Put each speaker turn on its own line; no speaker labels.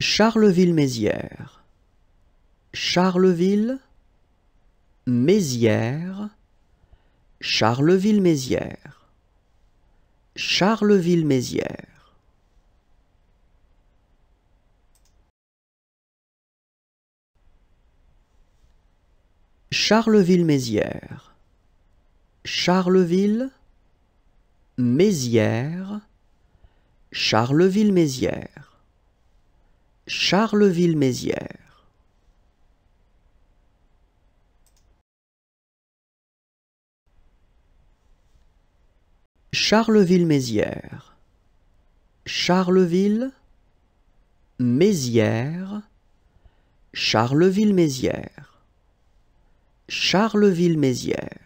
Charleville-Mézières, Charleville, Mézières, Charleville-Mézières, Charleville-Mézières. Charleville-Mézières, Charleville, Mézières, Charleville-Mézières, Charleville-Mézières. Charleville-Mézières, Charleville, Mézières, Charleville-Mézières, Charleville-Mézières.